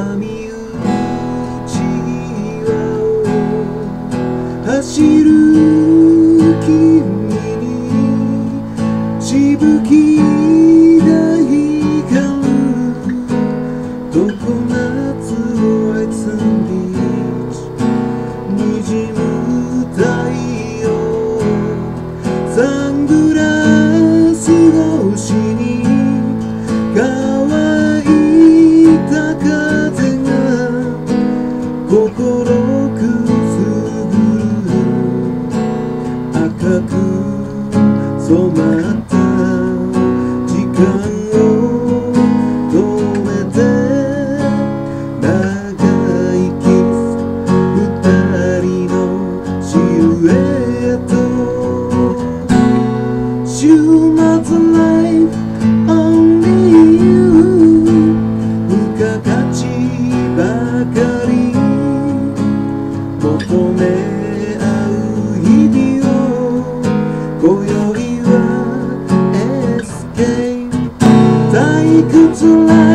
波打ち際を走る君にしぶきが光る。こく染まった時間。独自来。